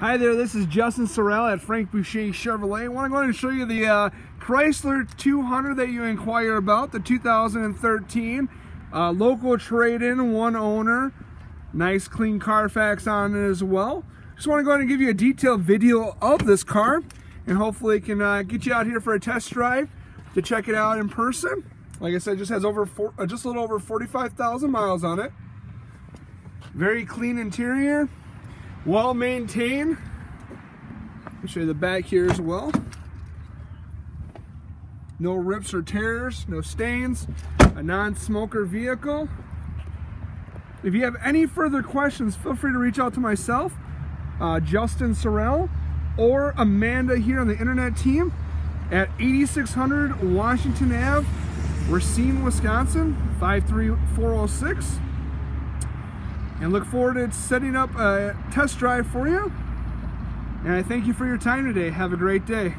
Hi there, this is Justin Sorrell at Frank Boucher Chevrolet. I want to go ahead and show you the uh, Chrysler 200 that you inquire about, the 2013 uh, local trade-in, one owner. Nice clean Carfax on it as well. Just want to go ahead and give you a detailed video of this car and hopefully can uh, get you out here for a test drive to check it out in person. Like I said, just has over four, uh, just a little over 45,000 miles on it. Very clean interior, well maintained. I'll show you the back here as well. No rips or tears, no stains, a non-smoker vehicle. If you have any further questions, feel free to reach out to myself, uh, Justin Sorrell, or Amanda here on the internet team at 8600 Washington Ave, Racine, Wisconsin, 53406 and look forward to setting up a test drive for you. And I thank you for your time today. Have a great day.